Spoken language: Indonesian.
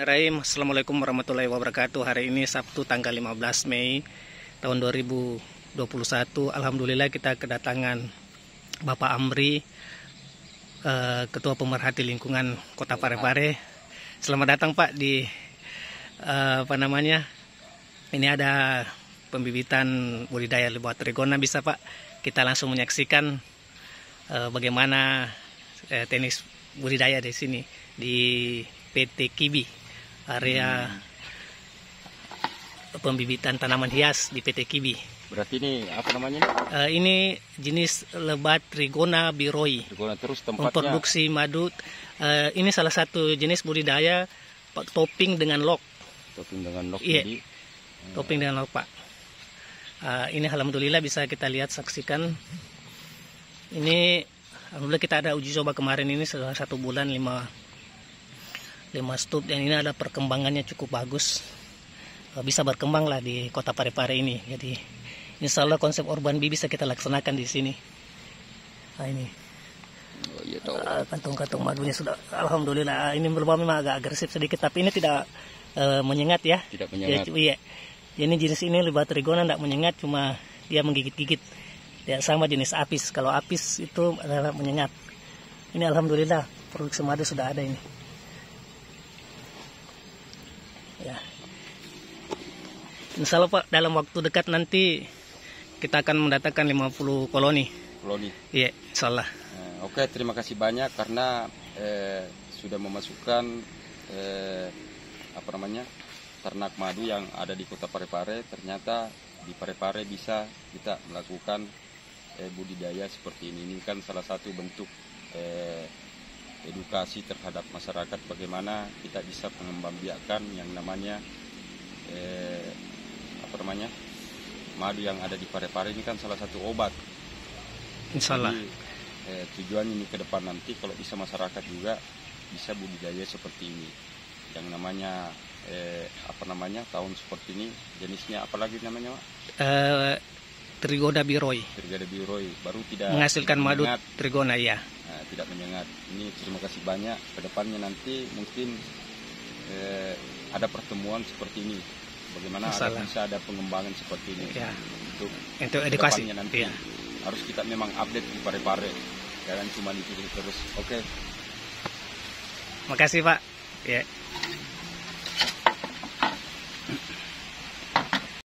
Bismillahirrahmanirrahim. Assalamualaikum warahmatullahi wabarakatuh. Hari ini Sabtu tanggal 15 Mei tahun 2021. Alhamdulillah kita kedatangan Bapak Amri, eh, Ketua Pemerhati Lingkungan Kota Parepare. Selamat datang Pak di eh, apa namanya? Ini ada pembibitan budidaya lebah trigona bisa Pak. Kita langsung menyaksikan eh, bagaimana teknis budidaya di sini di PT Kibi area pembibitan tanaman hias di PT Kibi. Berarti ini apa namanya? ini? Eh, ini jenis lebat Trigona biroi. Trigona terus tempatnya Memproduksi madu. Eh, ini salah satu jenis budidaya topping dengan log. topping dengan log Iya. jadi Topping dengan log pak. Eh, ini alhamdulillah bisa kita lihat saksikan. Ini alhamdulillah kita ada uji coba kemarin ini setelah satu bulan lima lima stup dan ini ada perkembangannya cukup bagus. Eh, Bisa berkembang lah di kota Parepare ini. Jadi insya Allah konsep urban bee bisa kita laksanakan di sini. Nah ini oh, iya eh, kantung-kantung madunya sudah alhamdulillah ini berubah memang agak agresif sedikit tapi ini tidak eh, menyengat ya. Tidak Ya, menyengat. cu- iya. Ini jenis ini lebat trigona tidak menyengat cuma dia menggigit-gigit. Ya sama jenis apis. Kalau apis itu adalah menyengat. Ini alhamdulillah produksi madu sudah ada ini. Ya. Insya Allah Pak dalam waktu dekat nanti kita akan mendatangkan 50 koloni. koloni. Iya, insya Allah. Eh, Oke, terima kasih banyak karena eh, sudah memasukkan eh, apa namanya ternak madu yang ada di kota Parepare. Ternyata di Parepare bisa kita melakukan eh, budidaya seperti ini. Ini kan salah satu bentuk eh, edukasi terhadap masyarakat bagaimana kita bisa mengembangbiakan yang namanya eh, apa namanya madu yang ada di Parepare ini kan salah satu obat Insya Allah. jadi eh, tujuan ini ke depan nanti kalau bisa masyarakat juga bisa budidaya seperti ini. Yang namanya eh, apa namanya tahun seperti ini jenisnya apa lagi namanya Pak? Eh, Trigoda biroi Trigada biroi baru tidak menghasilkan madu trigona ya tidak menyengat. Ini terima kasih banyak. Ke depannya nanti mungkin eh, ada pertemuan seperti ini. Bagaimana ada, bisa ada pengembangan seperti ini ya. untuk, untuk edukasi nanti ya. harus kita memang update di pare-pare. Jangan cuma itu terus. Oke. Okay. kasih Pak. Ya. Yeah.